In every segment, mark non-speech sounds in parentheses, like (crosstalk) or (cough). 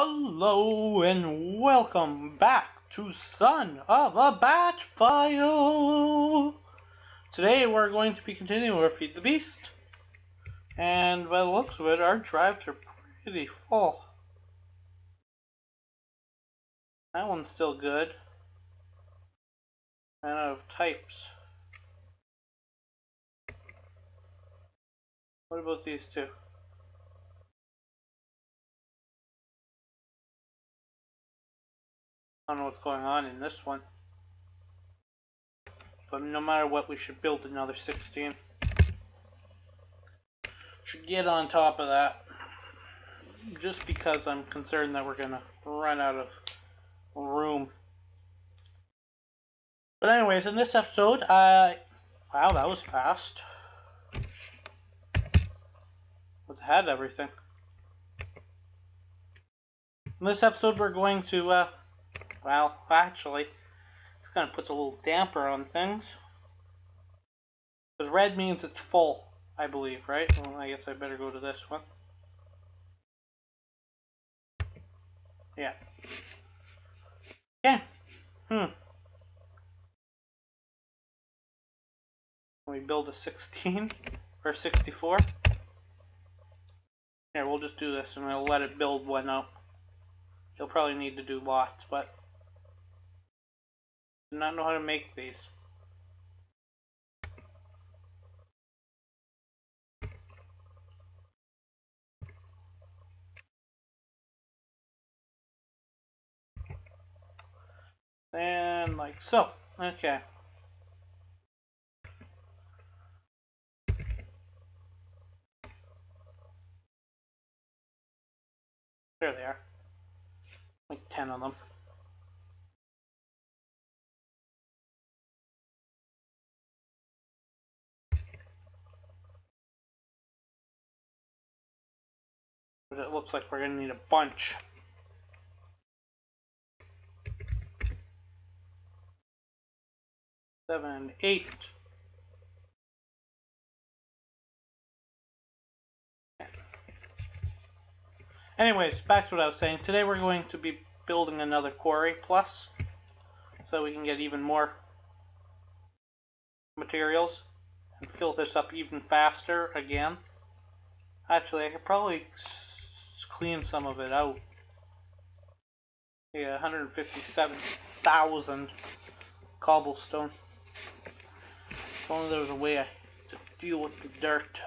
Hello and welcome back to Son of a Batch File. Today we're going to be continuing with Feed the Beast. And by the looks of it, our drives are pretty full. That one's still good. Out of types. What about these two? I don't know what's going on in this one. But no matter what, we should build another 16. Should get on top of that. Just because I'm concerned that we're going to run out of room. But anyways, in this episode, I... Wow, that was fast. It had everything. In this episode, we're going to... Uh, well, actually, it's kind of puts a little damper on things. Because red means it's full, I believe, right? Well, I guess I better go to this one. Yeah. Yeah. Hmm. we build a 16 (laughs) or 64? Here, we'll just do this and we'll let it build one up. You'll probably need to do lots, but do not know how to make these. And like so. Okay. There they are. Like 10 of them. But it looks like we're going to need a bunch. Seven, eight. Anyways, back to what I was saying. Today we're going to be building another quarry plus so we can get even more materials and fill this up even faster again. Actually, I could probably clean some of it out. Yeah, 157,000 cobblestone. If only there was a way to deal with the dirt.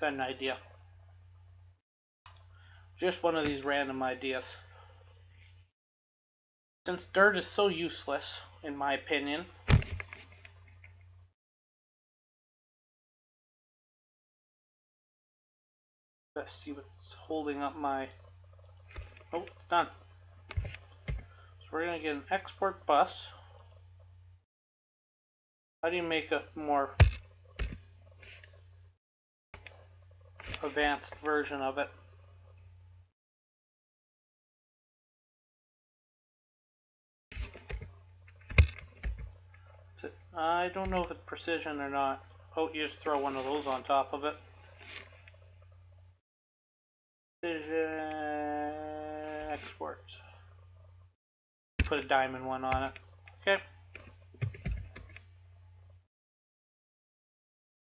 Got an idea. Just one of these random ideas. Since dirt is so useless, in my opinion, Let's see what's holding up my... Oh, done. So we're going to get an export bus. How do you make a more advanced version of it? I don't know if it's precision or not. Oh, you just throw one of those on top of it. Export. Put a diamond one on it. Okay.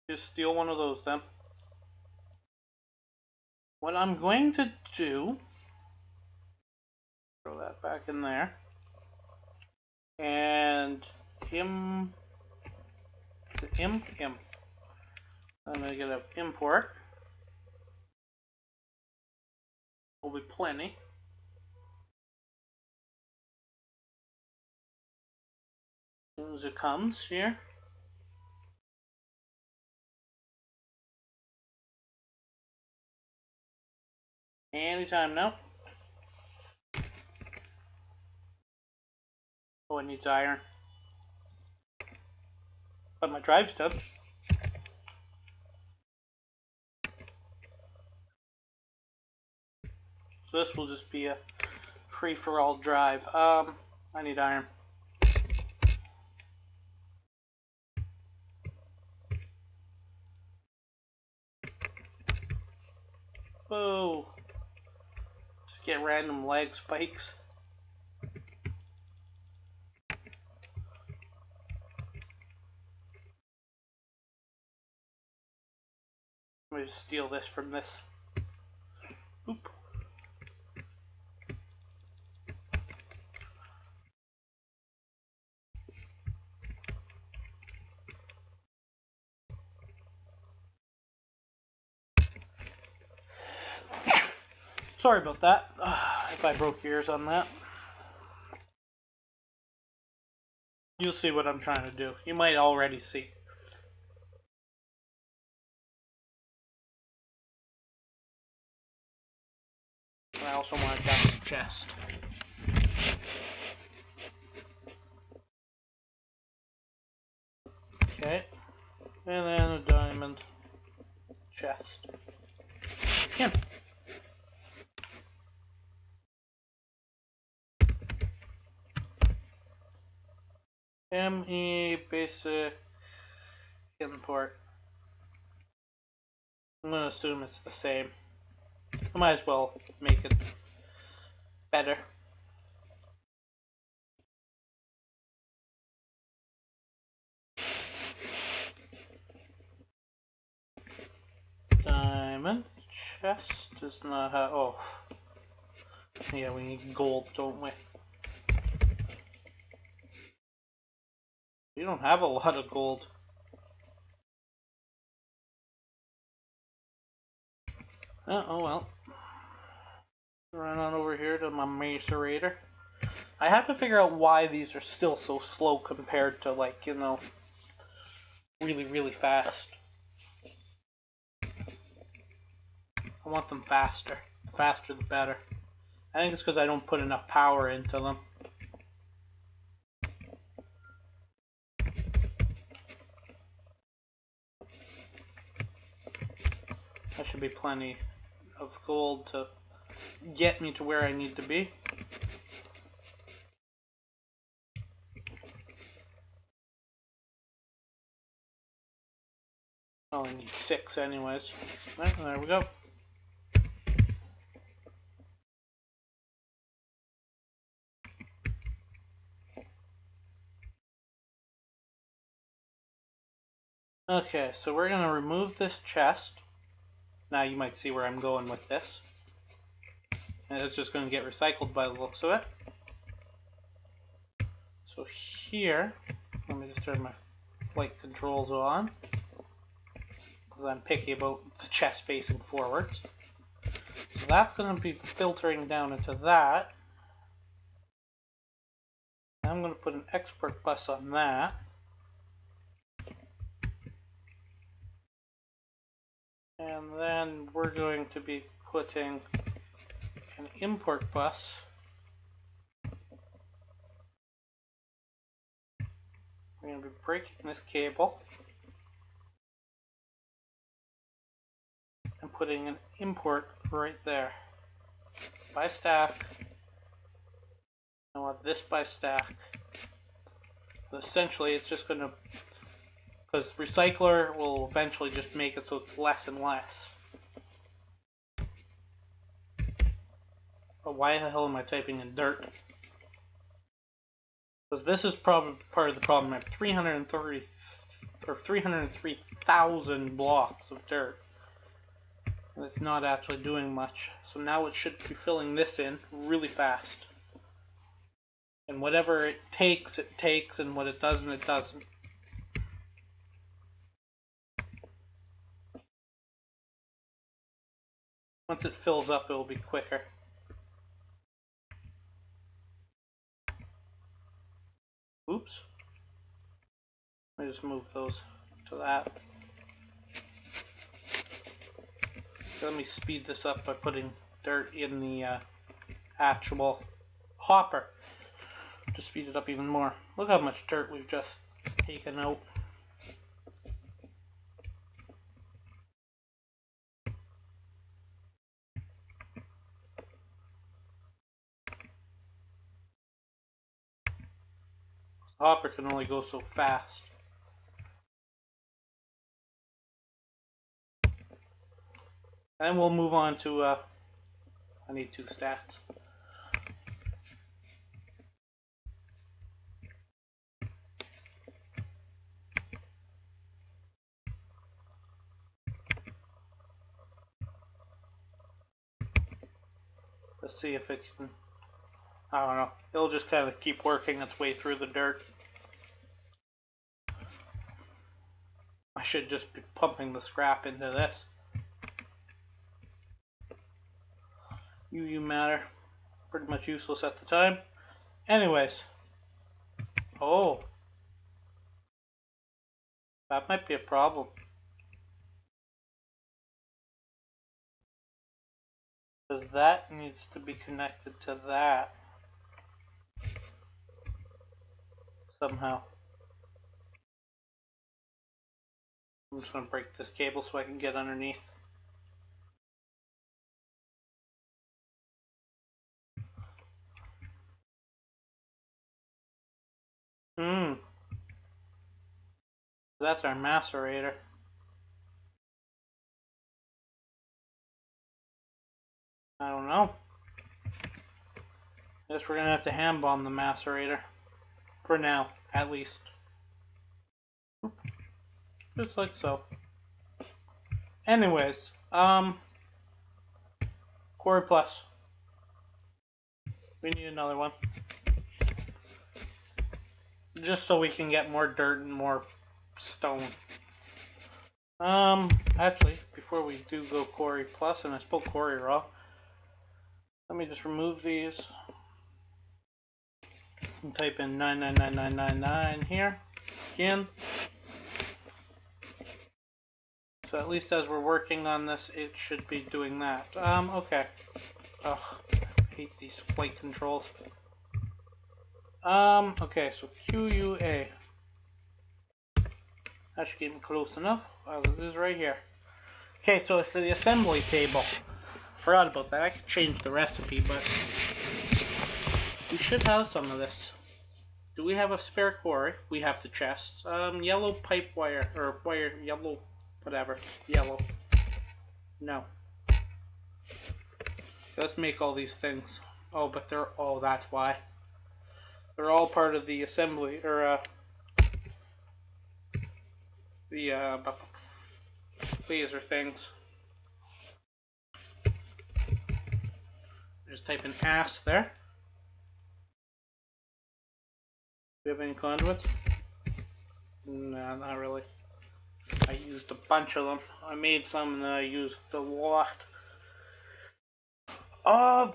Just steal one of those then. What I'm going to do, throw that back in there, and im, im, im. I'm going to get an import. Will be plenty. As soon as it comes here. Anytime now. Oh, it needs iron. But my drive's done. This will just be a free-for-all drive. Um, I need iron. Whoa. Just get random leg spikes. Let me just steal this from this. Oop. Sorry about that, (sighs) if I broke ears on that. You'll see what I'm trying to do. You might already see. I also want to down the chest. Okay. And then a diamond chest. Yeah. ME basic import. I'm gonna assume it's the same. I might as well make it better. Diamond chest does not have. Oh, yeah, we need gold, don't we? We don't have a lot of gold. Uh, oh well. Run on over here to my macerator. I have to figure out why these are still so slow compared to like, you know, really, really fast. I want them faster. The faster the better. I think it's because I don't put enough power into them. Be plenty of gold to get me to where I need to be. Oh, I only need six anyways. Right, there we go. Okay, so we're going to remove this chest. Now you might see where I'm going with this. And it's just going to get recycled by the looks of it. So here, let me just turn my flight controls on. Because I'm picky about the chest facing forwards. So that's going to be filtering down into that. I'm going to put an export bus on that. And then we're going to be putting an import bus We're going to be breaking this cable and putting an import right there. By stack. I want this by stack. But essentially it's just going to because recycler will eventually just make it so it's less and less. But why the hell am I typing in dirt? Because this is probably part of the problem. I have 330 or 303,000 blocks of dirt. And it's not actually doing much. So now it should be filling this in really fast. And whatever it takes, it takes, and what it doesn't, it doesn't. Once it fills up, it will be quicker. Oops. Let me just move those to that. Let me speed this up by putting dirt in the uh, actual hopper to speed it up even more. Look how much dirt we've just taken out. Hopper can only go so fast. And we'll move on to, uh, I need two stats. Let's see if it can, I don't know, it'll just kind of keep working its way through the dirt. I should just be pumping the scrap into this. UU matter. Pretty much useless at the time. Anyways. Oh. That might be a problem. Because that needs to be connected to that. Somehow. I'm just going to break this cable so I can get underneath. Hmm. That's our macerator. I don't know. Guess we're gonna have to hand bomb the macerator. For now, at least. Just like so. Anyways, um, Quarry Plus. We need another one. Just so we can get more dirt and more stone. Um, actually, before we do go Quarry Plus, and I spelled Quarry raw, let me just remove these and type in 999999 here again. So at least as we're working on this, it should be doing that. Um, okay. Ugh, I hate these flight controls. Um, okay, so QUA. That should get me close enough. Oh, it is right here. Okay, so for the assembly table. Forgot about that. I could change the recipe, but we should have some of this. Do we have a spare quarry? We have the chests. Um, yellow pipe wire, or wire, yellow Whatever. Yellow. No. Let's make all these things. Oh, but they're... Oh, that's why. They're all part of the assembly, or, uh... The, uh... Laser things. Just type in ass there. You have any conduits? No, not really. I used a bunch of them. I made some and then I used a lot. Uh,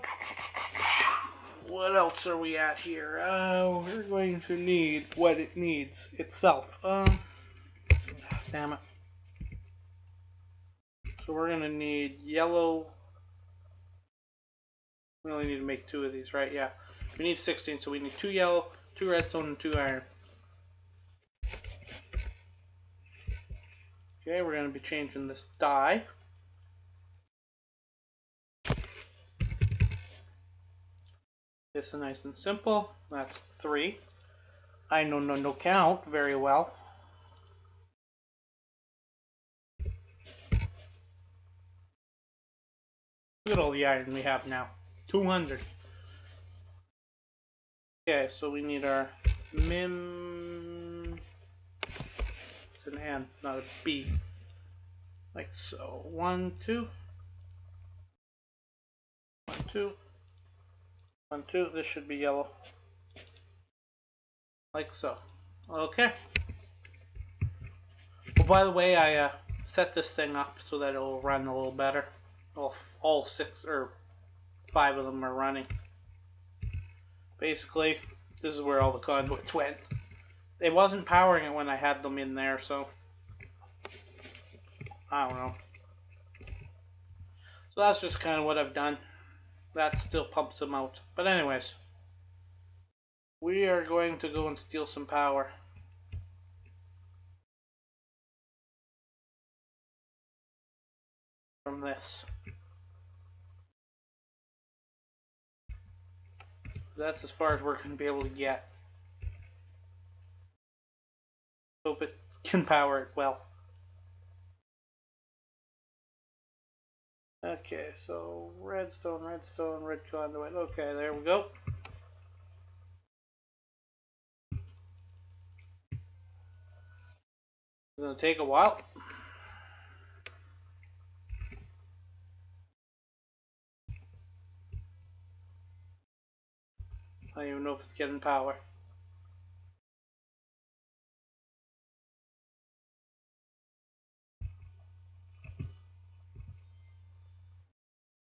what else are we at here? Uh, we're going to need what it needs itself. Um, damn it. So we're going to need yellow. We only need to make two of these, right? Yeah. We need 16, so we need two yellow, two redstone, and two iron. Okay, we're going to be changing this die. This is nice and simple. That's three. I know no no count very well. Look at all the iron we have now. 200. Okay, so we need our min It's an N, not a B. Like so. One, two. One, two. One, two. This should be yellow. Like so. Okay. Well, by the way, I uh, set this thing up so that it will run a little better. All, all six or five of them are running. Basically, this is where all the conduits went it wasn't powering it when I had them in there, so I don't know. So that's just kind of what I've done. That still pumps them out. But anyways, we are going to go and steal some power. From this. That's as far as we're going to be able to get. hope it can power it well. Okay, so redstone, redstone, red conduit. Okay, there we go. It's gonna take a while. I don't even know if it's getting power.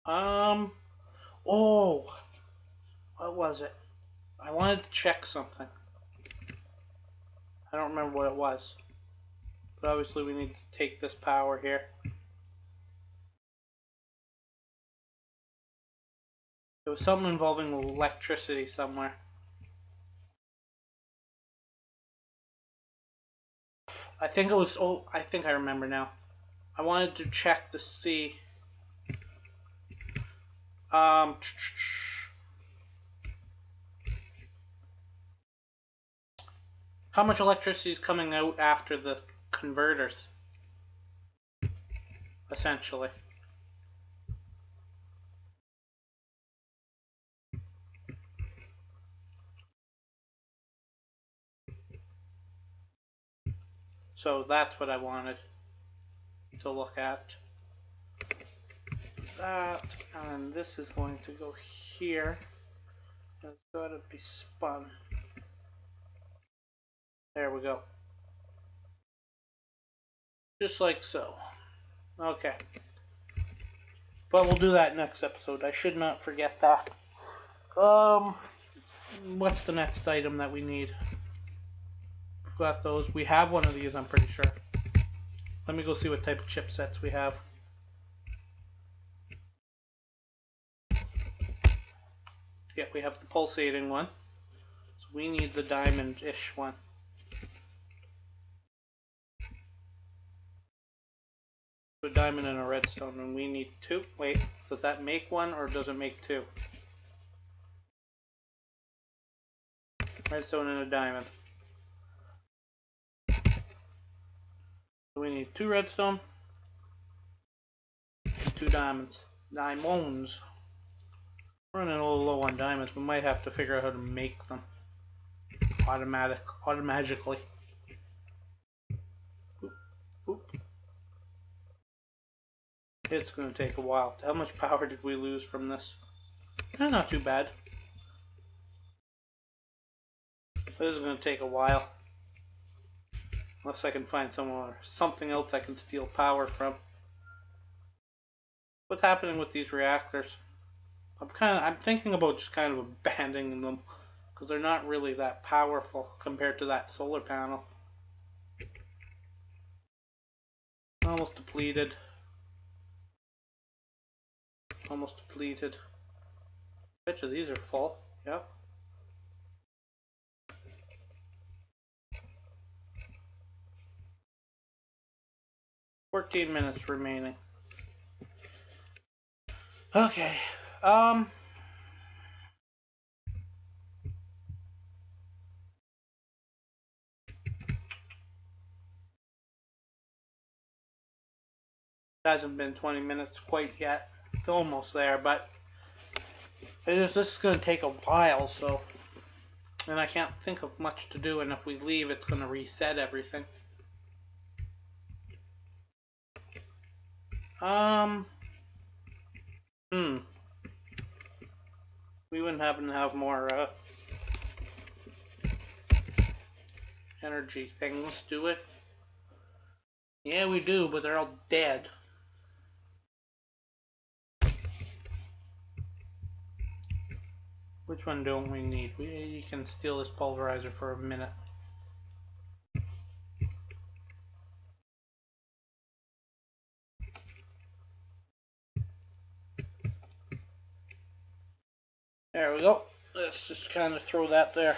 Um, oh, what was it? I wanted to check something. I don't remember what it was. But obviously we need to take this power here. There was something involving electricity somewhere. I think it was, oh, I think I remember now. I wanted to check to see um, how much electricity is coming out after the converters? Essentially. So that's what I wanted to look at that, and this is going to go here. It's got to be spun. There we go. Just like so. Okay. But we'll do that next episode. I should not forget that. Um, what's the next item that we need? Got those. We have one of these, I'm pretty sure. Let me go see what type of chipsets we have. Yeah, we have the pulsating one. So we need the diamond-ish one. A diamond and a redstone, and we need two. Wait, does that make one or does it make two? Redstone and a diamond. We need two redstone, two diamonds. Diamonds. Running a little low on diamonds. We might have to figure out how to make them automatic, automatically. It's going to take a while. How much power did we lose from this? Eh, not too bad. This is going to take a while. Unless I can find somewhere, uh, something else I can steal power from. What's happening with these reactors? I'm kind of I'm thinking about just kind of abandoning them because they're not really that powerful compared to that solar panel. Almost depleted. Almost depleted. You these are full. Yep. Fourteen minutes remaining. Okay. Um. It hasn't been 20 minutes quite yet. It's almost there, but it is, this is going to take a while, so. And I can't think of much to do, and if we leave, it's going to reset everything. Um. Hmm we wouldn't happen to have more uh, energy things, do we? Yeah, we do, but they're all dead. Which one don't we need? We you can steal this pulverizer for a minute. There we go. Let's just kind of throw that there.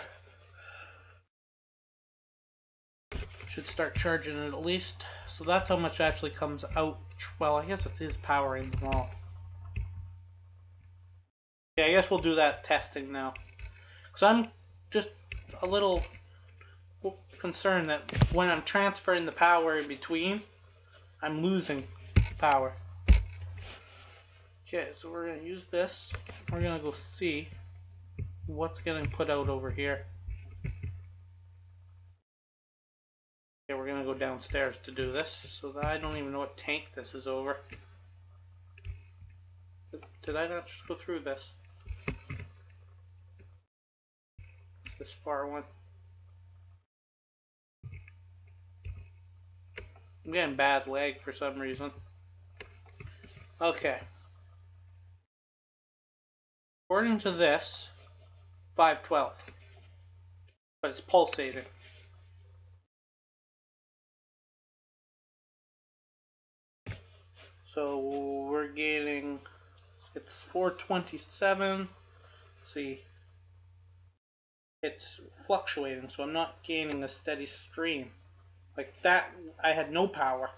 Should start charging it at least. So that's how much actually comes out. Well, I guess it is powering them all. Yeah, I guess we'll do that testing now. Because I'm just a little concerned that when I'm transferring the power in between, I'm losing power. Okay, so we're gonna use this. We're gonna go see what's getting put out over here. Okay, we're gonna go downstairs to do this, so I don't even know what tank this is over. Did I not just go through this? This far one. I'm getting bad lag for some reason. Okay. According to this, 512. But it's pulsating. So we're getting, it's 427. see, it's fluctuating, so I'm not gaining a steady stream. Like that, I had no power.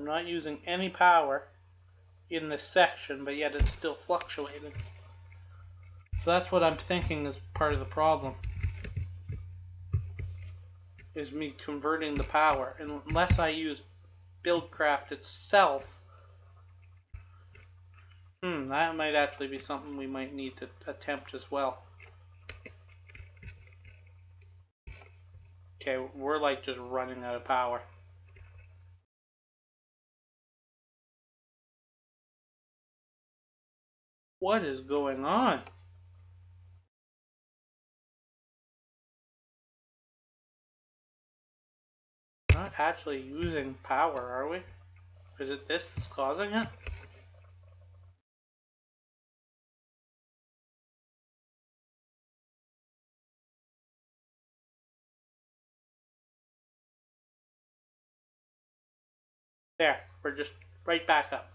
I'm not using any power in this section, but yet it's still fluctuating. So that's what I'm thinking is part of the problem. Is me converting the power. Unless I use Buildcraft itself. Hmm, that might actually be something we might need to attempt as well. Okay, we're like just running out of power. What is going on? Not actually using power, are we? Is it this that's causing it? There, we're just right back up.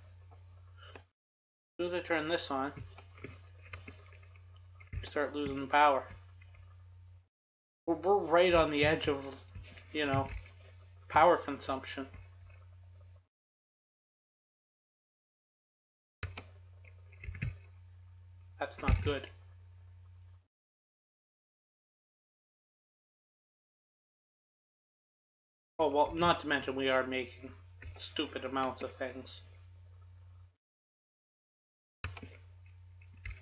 As soon as I turn this on, we start losing power. We're, we're right on the edge of, you know, power consumption. That's not good. Oh, well, not to mention we are making stupid amounts of things.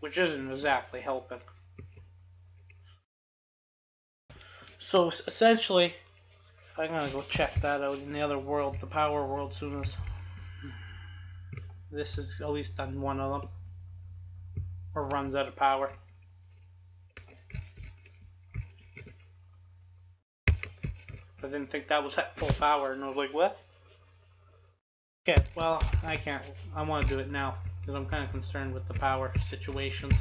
Which isn't exactly helping. So essentially, I'm gonna go check that out in the other world, the power world, soon as this is at least done one of them, or runs out of power. I didn't think that was at full power, and I was like, what? Okay, well, I can't. I want to do it now. Because I'm kind of concerned with the power situations.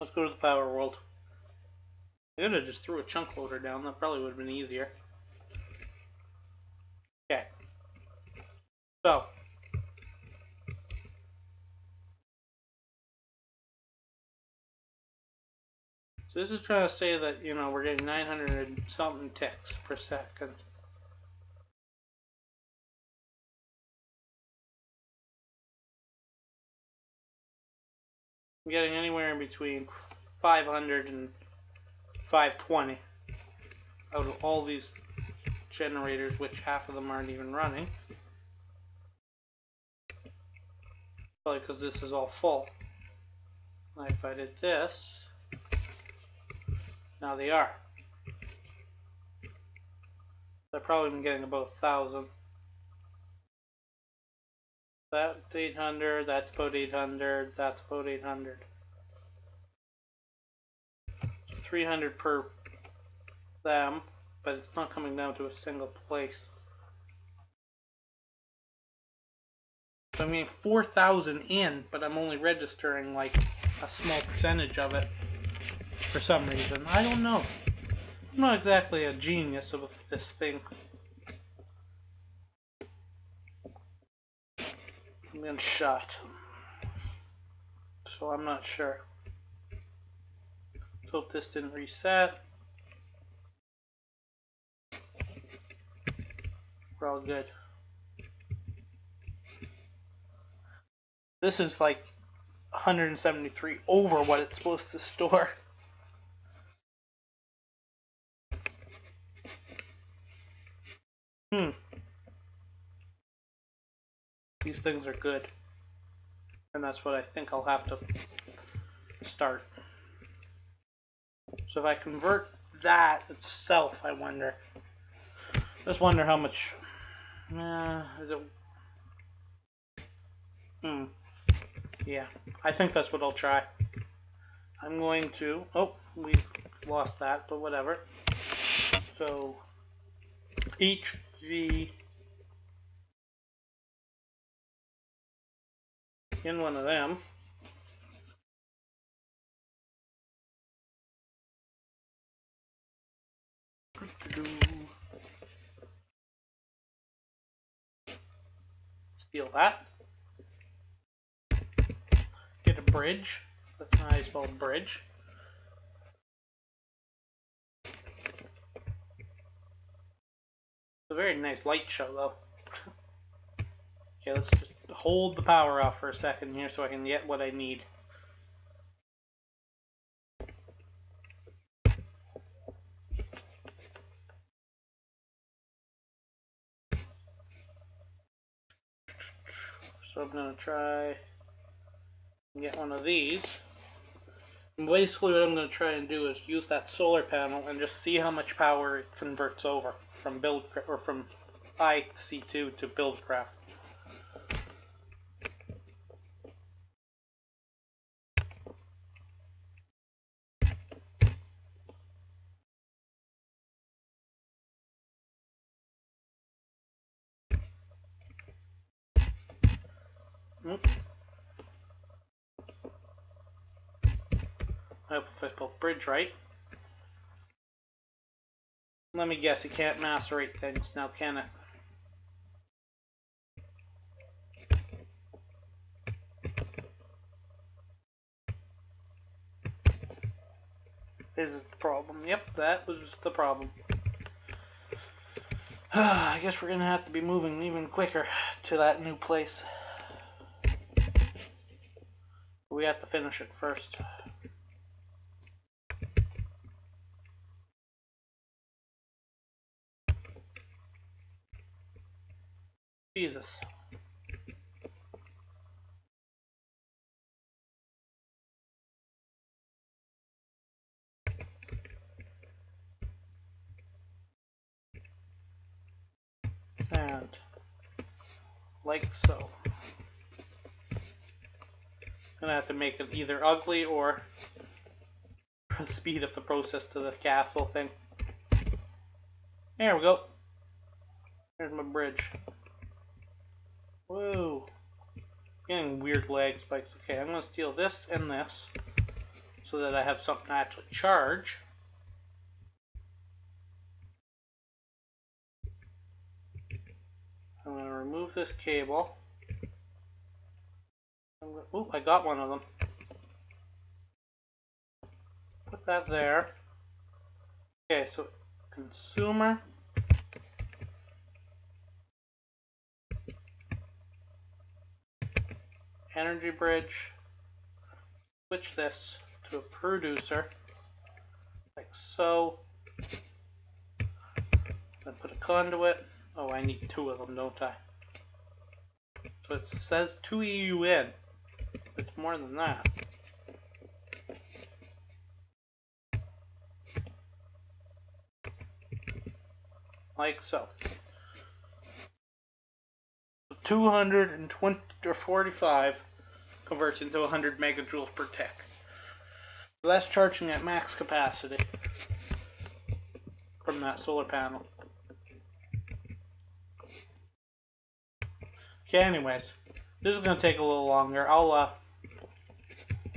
Let's go to the power world. I could have just threw a chunk loader down, that probably would have been easier. Okay. So, So this is trying to say that, you know, we're getting 900 something ticks per second. I'm getting anywhere in between 500 and 520 out of all these generators, which half of them aren't even running. Probably because this is all full. if I did this, now they are. I've probably been getting about a thousand. That's 800, that's about 800, that's about 800. 300 per them, but it's not coming down to a single place. So I mean 4,000 in, but I'm only registering like a small percentage of it for some reason. I don't know. I'm not exactly a genius of this thing. I'm getting shot. So I'm not sure. Hope this didn't reset. We're all good. This is like 173 over what it's supposed to store. (laughs) Hmm. These things are good. And that's what I think I'll have to start. So if I convert that itself, I wonder. Just wonder how much. Uh, is it? Hmm. Yeah, I think that's what I'll try. I'm going to. Oh, we lost that, but whatever. So each V in one of them. Steal that. Get a bridge. That's how I bridge. A very nice light show though. (laughs) okay, let's just hold the power off for a second here so I can get what I need. So I'm going to try and get one of these. And basically what I'm going to try and do is use that solar panel and just see how much power it converts over from build or from IC2 to Buildcraft. I hope I spelled bridge right. Let me guess, it can't macerate things now, can it? This is the problem. Yep, that was the problem. (sighs) I guess we're gonna have to be moving even quicker to that new place. We have to finish it first. Jesus. And like so. Gonna have to make it either ugly or (laughs) speed up the process to the castle thing. There we go. There's my bridge. Whoa. Getting weird lag spikes. Okay, I'm gonna steal this and this so that I have something to actually charge. I'm gonna remove this cable. Oh, I got one of them. Put that there. Okay, so consumer. Energy bridge. Switch this to a producer. Like so. Then put a conduit. Oh, I need two of them, don't I? So it says 2 EU in. It's more than that. Like so. 220 or 45 converts into 100 megajoules per tick. So that's charging at max capacity from that solar panel. Okay, anyways, this is going to take a little longer. I'll uh,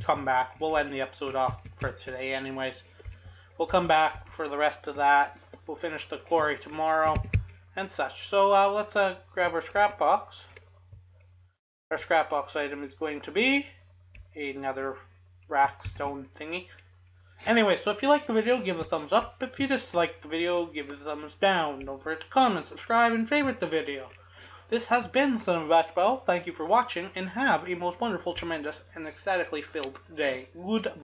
come back. We'll end the episode off for today anyways. We'll come back for the rest of that. We'll finish the quarry tomorrow and such. So uh, let's uh, grab our scrap box. Our scrap box item is going to be another rack stone thingy. Anyway, so if you like the video, give a thumbs up. If you dislike the video, give it a thumbs down. Don't forget to comment, subscribe, and favorite the video. This has been Son of Batch File. Thank you for watching, and have a most wonderful, tremendous, and ecstatically filled day. Goodbye.